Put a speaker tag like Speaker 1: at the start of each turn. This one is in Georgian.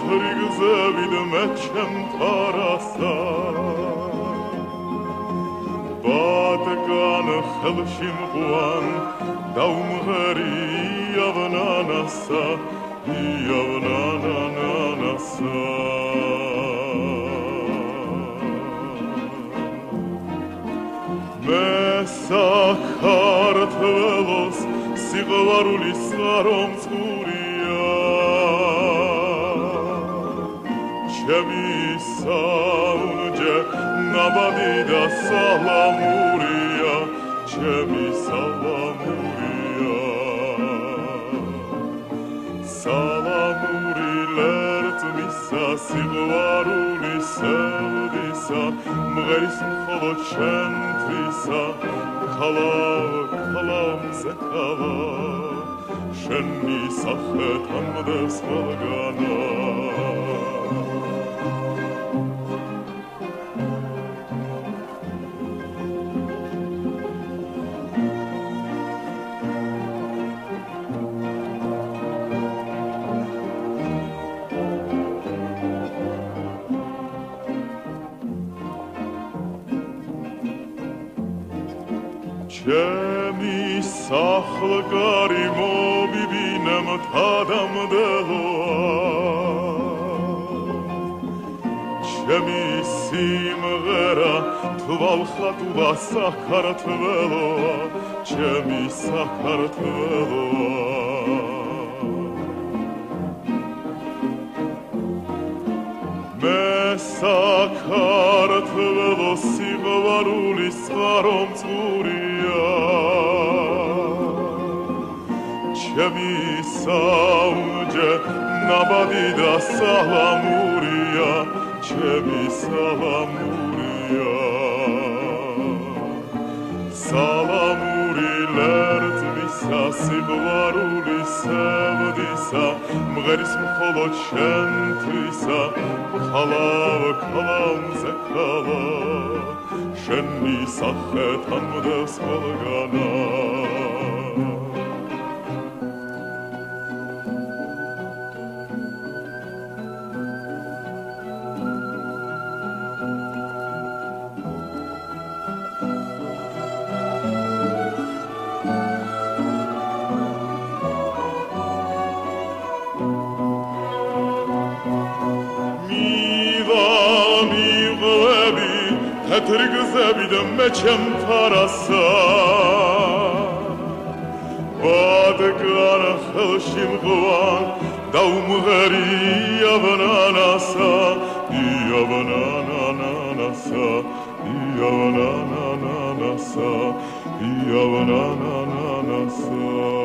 Speaker 1: თეთრგზევიდ მე ჩემ ფარასა ბატკან ხელში მღვან დაუმღერი იავნანასა იავნანანასა. მე საქართლოს სიყვარულის სარომ ჩემი საუნჯე ნაბადი და სალამურია ჩემი სალამურია სალამური ლერწმისა სიყვარულის სევდისა მღერის მხოლოდ შენთვისა ხალა ხალამზე ხალა შენი სახე თამდეს ყველგანა ჩემი სახლკარი მოვიბინემ თადამდელოა ჩემი სიმღერა თვალხატუვა საქართლელოა ჩემი საქართლელოა მე საქართველოს სიყვარულის წყარომ ჩემი საუნჯე ნაბადი და სალამურია ჩემი სალამურია სალამური ლერწმისა სიყვარულის სევდისა მღერის მხოლოდ შენთვისა ხალა ხალამზე ხალა შენი სახე თამდეს ყველგანა თეთრი გზები და მე ჩემ ფარასა ბადკარ ხელში მღვან და უმღერი იავნანასა იავნანანასა იავნანანასა იავნანანასა